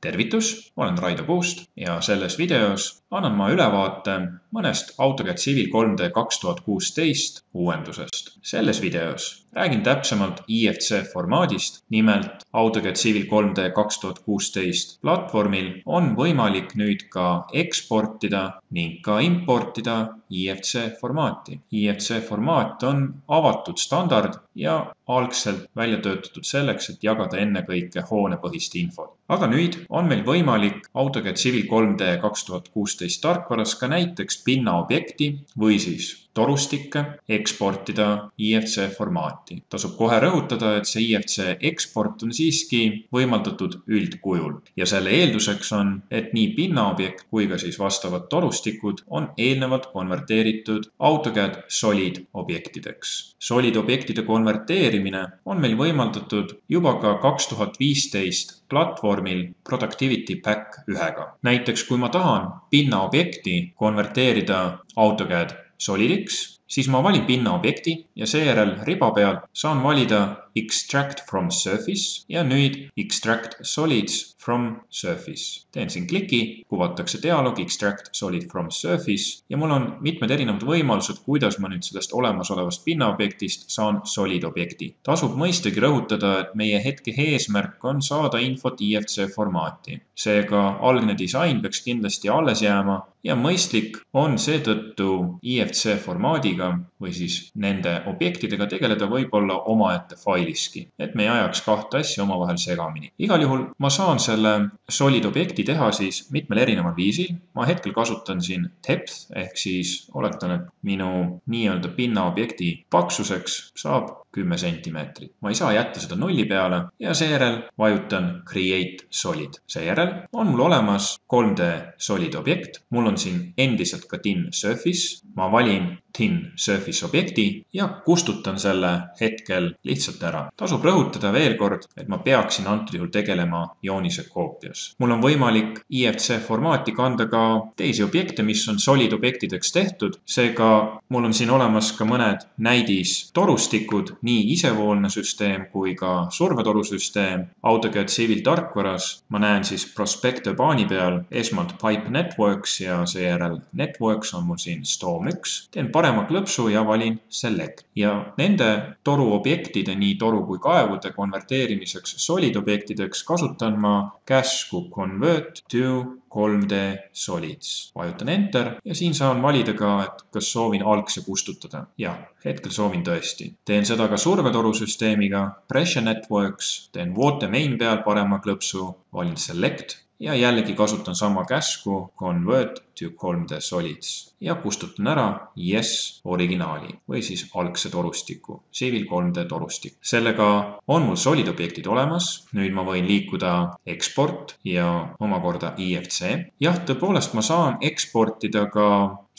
tervitus, olen Raido Puust ja selles videos annan ma ülevaate mõnest AutoCAD Civil 3D kaks tuhat kuusteist uuendusest. selles videos räägin täpsemalt IFC formaadist, nimelt AutoCAD Civil 3D kaks tuhat kuusteist platvormil on võimalik nüüd ka eksportida ning ka importida IFC formaati. IFC formaat on avatud standard ja algselt välja töötatud selleks, et jagada ennekõike hoonepõhist infot. aga nüüd on meil võimalik AutoCAD Civil 3D kaks tuhat kuusteist tarkvaras ka näiteks pinnaobjekti või siis torustikke eksportida IFC formaati. tasub kohe rõhutada, et see IFC eksport on siiski võimaldatud üldkujul ja selle eelduseks on, et nii pinnaobjekt kui ka siis vastavad torustikud on eelnevalt konverteeritud AutoCAD Solid objektideks. Solid objektide konverteerimine on meil võimaldatud juba ka kaks tuhat viisteist platvormil Productivity Pack ühega. näiteks kui ma tahan pinnaobjekti konverteerida AutoCAD Solidiks, siis ma valin pinnaobjekti ja seejärel riba peal saan valida Extract from surface ja nüüd Extract solids from surface. teen siin kliki, kuvatakse dialoog Extract solid from surface ja mul on mitmed erinevad võimalused, kuidas ma nüüd sellest olemasolevast pinnaobjektist saan solid objekti. tasub mõistagi rõhutada, et meie hetke eesmärk on saada infot IFC formaati. seega algne disain peaks kindlasti alles jääma ja mõistlik on seetõttu IFC formaadiga või siis nende objektidega tegeleda võib-olla omaette faili failiski, et me ei ajaks kahte asja omavahel segamini. igal juhul ma saan selle solid objekti teha siis mitmel erineval viisil. ma hetkel kasutan siin depth ehk siis oletan, et minu nii-öelda pinnaobjekti paksuseks saab kümme sentimeetrit. ma ei saa jätta seda nulli peale ja seejärel vajutan Create Solid. seejärel on mul olemas 3D Solid objekt, mul on siin endiselt ka thin surface, ma valin thin surface objekti ja kustutan selle hetkel lihtsalt ära. tasub rõhutada veel kord, et ma peaksin antud juhul tegelema joonise koopias. mul on võimalik IFC formaati kanda ka teisi objekte, mis on solid objektideks tehtud, seega mul on siin olemas ka mõned näidistorustikud, nii isevoolne süsteem kui ka survetorusüsteem. AutoCAD Civil tarkvaras ma näen siis Prospector paani peal esmalt Pipe Networks ja seejärel Networks on mul siin Storm üks. teen parema klõpsu ja valin Select ja nende toruobjektide, nii toru kui kaevude konverteerimiseks solid objektideks kasutan ma käsku Convert to 3D Solids. vajutan Enter ja siin saan valida ka, et kas soovin algse kustutada. jah, hetkel soovin tõesti. teen seda ka survetorusüsteemiga, Pressure Networks, teen Water Main peal parema klõpsu, valin Select ja jällegi kasutan sama käsku Convert to 3D Solids ja kustutan ära Yes originaali või siis algse torustiku, Civil 3D torustik. sellega on mul solid objektid olemas, nüüd ma võin liikuda export ja omakorda IFC. jah, tõepoolest ma saan eksportida ka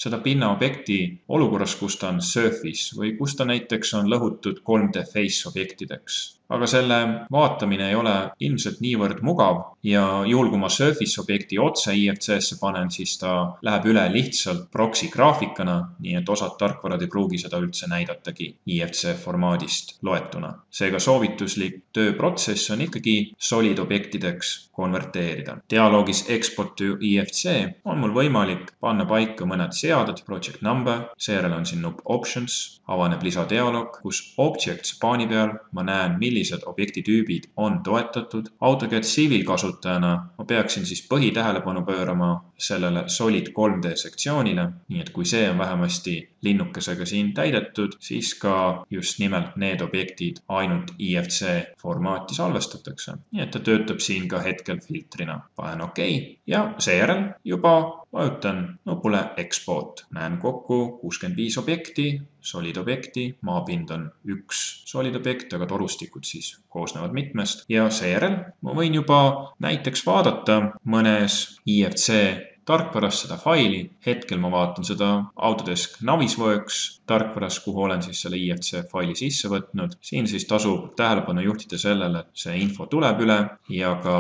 seda pinnaobjekti olukorras, kus ta on surface või kus ta näiteks on lõhutud 3D face objektideks. aga selle vaatamine ei ole ilmselt niivõrd mugav ja juhul, kui ma surface objekti otse IFC-sse panen, siis ta läheb üle lihtsalt proxy graafikana, nii et osad tarkvarad ei pruugi seda üldse näidatagi IFC formaadist loetuna. seega soovituslik tööprotsess on ikkagi solid objektideks konverteerida. dialoogis export to IFC on mul võimalik panna paika mõned seaded, project number, seejärel on siin nupp options, avaneb lisadialoog, kus objects paani peal ma näen, millised objektitüübid on toetatud. AutoCAD Civil kasutajana ma peaksin siis põhitähelepanu pöörama sellele solid 3D sektsioonile, nii et kui see on vähemasti linnukesega siin täidetud, siis ka just nimelt need objektid ainult IFC formaati salvestatakse. nii et ta töötab siin ka hetkel filtrina. panen OK ja seejärel juba vajutan nupule Export. näen kokku kuuskümmend viis objekti, solid objekti, maapind on üks solid objekt, aga torustikud siis koosnevad mitmest. Ja seejärel ma võin juba näiteks vaadata mõnes IFC tarkvaras seda faili. hetkel ma vaatan seda Autodesk Navisworks tarkvaras, kuhu olen siis selle IFC faili sisse võtnud. siin siis tasub tähelepanu juhtida sellele, et see info tuleb üle ja ka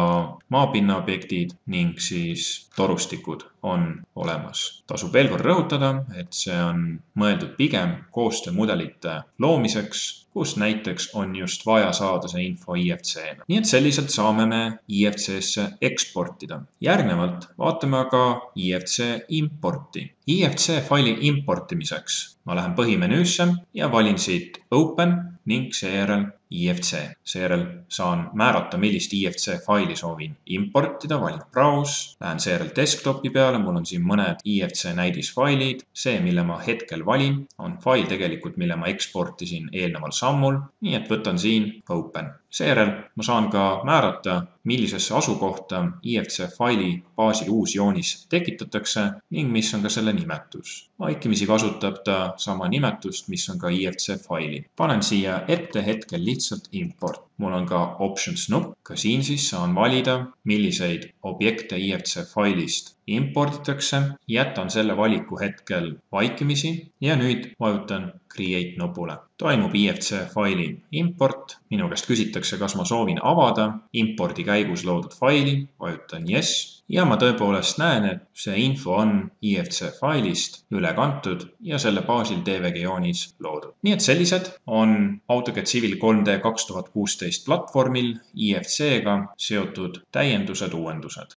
maapinna objektid ning siis torustikud on olemas. tasub veel kord rõhutada, et see on mõeldud pigem koostöömudelite loomiseks, kus näiteks on just vaja saada see info IFC-na. nii et selliselt saame me IFC-sse eksportida. järgnevalt vaatame aga IFC importi. IFC faili importimiseks ma lähen põhimenüüsse ja valin siit Open ning seejärel IFC. seejärel saan määrata, millist IFC faili soovin importida, valin Browse, lähen seejärel desktopi peale, mul on siin mõned IFC näidisfailid. see, mille ma hetkel valin, on fail tegelikult, mille ma eksportisin eelneval sammul, nii et võtan siin Open. seejärel ma saan ka määrata, millisesse asukohta IFC faili baasil uus joonis tekitatakse ning mis on ka selle nimetus. vaikimisi kasutab ta sama nimetust, mis on ka IFC faili. panen siia ette hetkel lihtsalt import. mul on ka options nupp, ka siin siis saan valida, milliseid objekte IFC failist imporditakse. jätan selle valiku hetkel vaikimisi ja nüüd vajutan create nupule. toimub IFC faili import, minu käest küsitakse, kas ma soovin avada impordi käigus loodud faili, vajutan yes ja ma tõepoolest näen, et see info on IFC failist üle kantud ja selle baasil DVG joonis loodud. nii et sellised on AutoCAD Civil 3D kaks tuhat kuusteist platvormil IFC-ga seotud täiendused, uuendused.